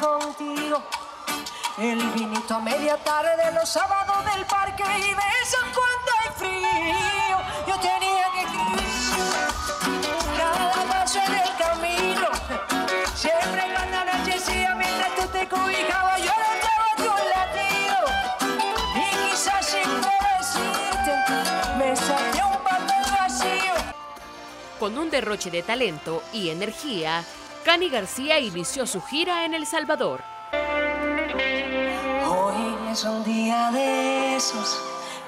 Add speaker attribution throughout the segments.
Speaker 1: contigo. El vinito a media tarde de los sábados del parque y besan cuando hay frío. Yo tenía que escribir cada paso en el camino. Siempre la anochecía mientras tú te cobijabas, yo notaba tu latido. Y quizás sin decirte, me saqué un papel vacío.
Speaker 2: Con un derroche de talento y energía, Cani García inició su gira en El Salvador.
Speaker 1: Hoy es un día de esos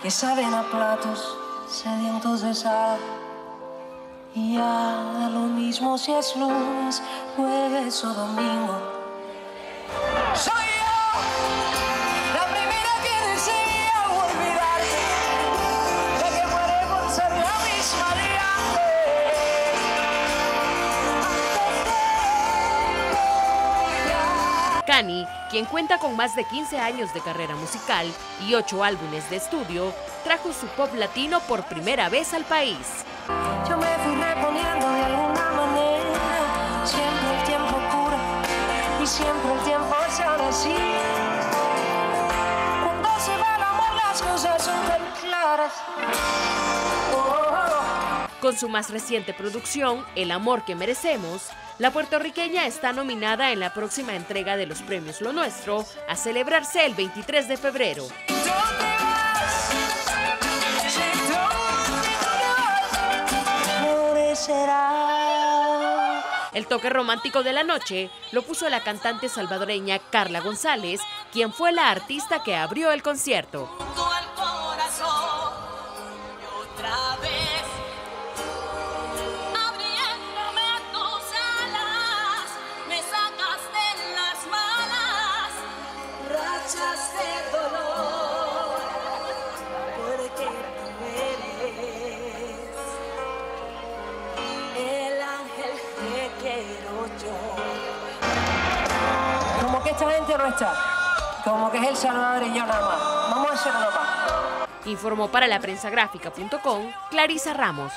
Speaker 1: que saben a platos sedientos de sal. Y ya da lo mismo si es lunes, jueves o domingo. Soy
Speaker 2: Cani, quien cuenta con más de 15 años de carrera musical y 8 álbumes de estudio, trajo su pop latino por primera vez al país.
Speaker 1: Yo me fui reponiendo de alguna manera. Siempre el tiempo cura y siempre el tiempo se hará así. Cuando se va el amor, las cosas son tan claras. Oh, oh, oh.
Speaker 2: Con su más reciente producción, El amor que merecemos, la puertorriqueña está nominada en la próxima entrega de los premios Lo Nuestro, a celebrarse el 23 de febrero. El toque romántico de la noche lo puso la cantante salvadoreña Carla González, quien fue la artista que abrió el concierto.
Speaker 1: Como que esta gente no está. Como que es el Salvador y yo nada más. Vamos a hacer una más.
Speaker 2: Informó para la prensagráfica.com Clarisa Ramos.